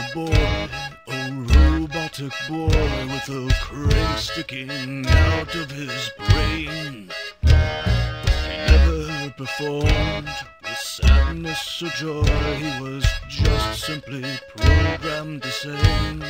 a boy, a robotic boy with a crank sticking out of his brain. He never performed with sadness or joy, he was just simply programmed to sing.